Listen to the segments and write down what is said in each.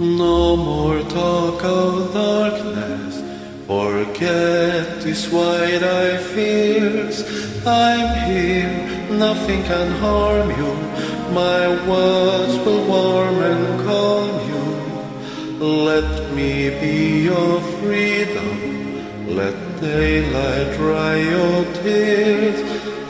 No more talk of darkness. Forget these wide-eyed fears. I'm here, nothing can harm you. My words will warm and calm you. Let me be your freedom. Let daylight dry your tears.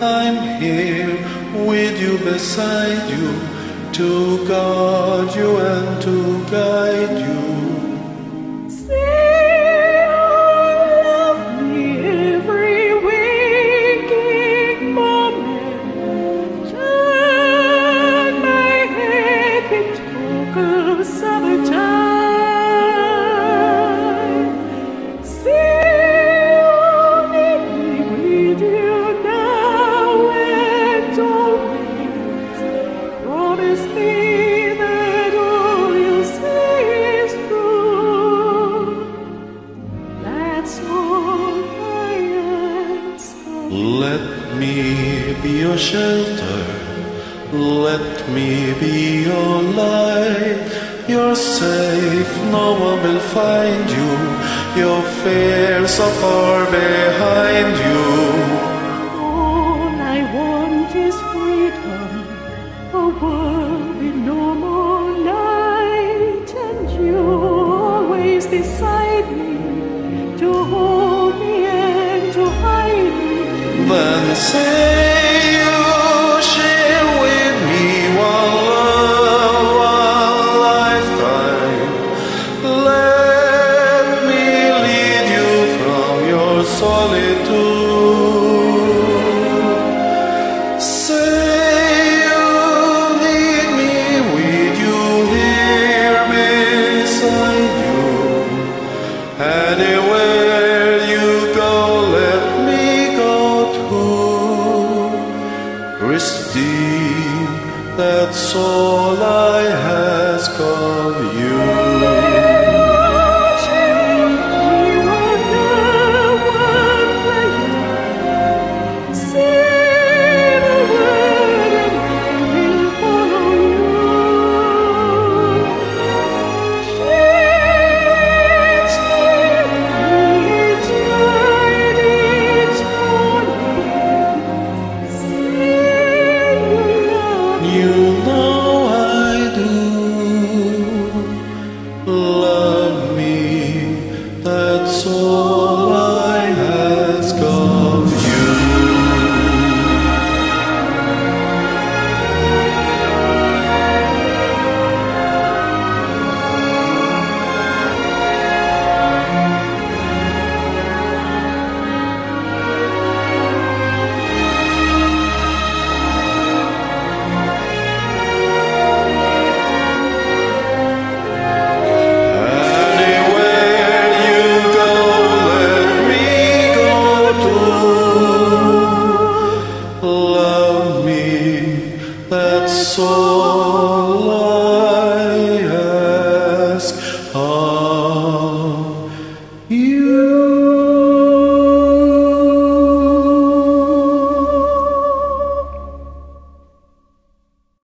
I'm here with you beside you to guard you and to guide you. Say love me every waking moment. Turn my head of Let me be your shelter. Let me be your light. You're safe, no one will find you. Your fears are far behind you. All I want is freedom, a world with no more night, and you always beside me to hold Then say all I ask of Love that's